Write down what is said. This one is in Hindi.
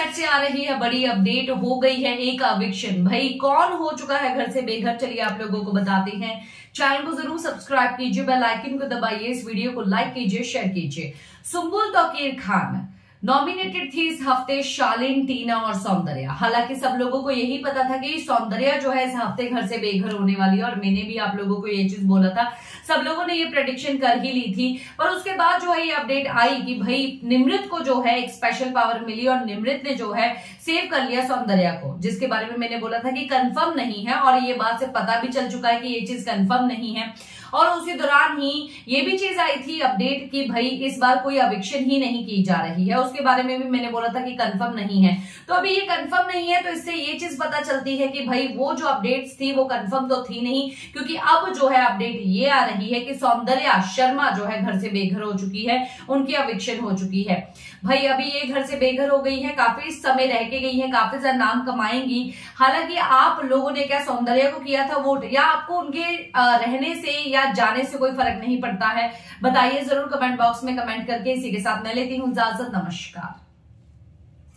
सेट से आ रही है, बड़ी अपडेट हो गई है एक अविक्शन भाई, कौन हो चुका है घर से बेघर? चलिए आप लोगों को बताते हैं। चैनल को ज़रूर सब्सक्राइब कीजिए बेल आइकन को दबाइए, इस वीडियो को लाइक कीजिए शेयर कीजिए। सुम्बुल तोकीर खान नॉमिनेटेड थी इस हफ़्ते शालीन, टीना और सौंदर्या। हालाँकि सब लोगों को यही पता था कि सौंदर्या जो है इस हफ़्ते घर से बेघर होने वाली है और मैंने भी आप लोगों को ये चीज़ बोला था। सब लोगों ने ये प्रेडिक्शन कर ही ली थी। पर उसके बाद जो है ये अपडेट आई कि भाई निमृत को जो है एक स्पेशल पावर मिली और निमृत ने जो है सेव कर लिया सौंदर्या को, जिसके बारे में मैंने बोला था कि कंफर्म नहीं है और ये बात से पता भी चल चुका है कि ये चीज़ कंफर्म नहीं है। और उसी दौरान ही ये भी चीज़ आई थी अपडेट की भाई इस बार कोई अविक्शन ही नहीं की जा रही है। उसके बारे में भी मैंने बोला था कि कंफर्म नहीं है। तो अभी ये कंफर्म नहीं है तो इससे ये चीज़ पता चलती है कि भाई वो जो अपडेट्स थी, वो कंफर्म तो थी नहीं, क्योंकि अब जो है अपडेट ये आ रही है कि सौंदर्या शर्मा जो है घर से बेघर हो चुकी है, उनकी अविक्शन हो चुकी है। भाई अभी ये घर से बेघर हो गई है, काफ़ी समय रह के गई है, काफ़ी ज़्यादा नाम कमाएँगी। हालाँकि आप लोगों ने क्या सौंदर्य को किया था वोट या आपको उनके रहने से या जाने से कोई फ़र्क नहीं पड़ता है। बताइए ज़रूर कमेंट बॉक्स में कमेंट करके, इसी के साथ मैं लेती हूँ, इजाज़त नमस्कार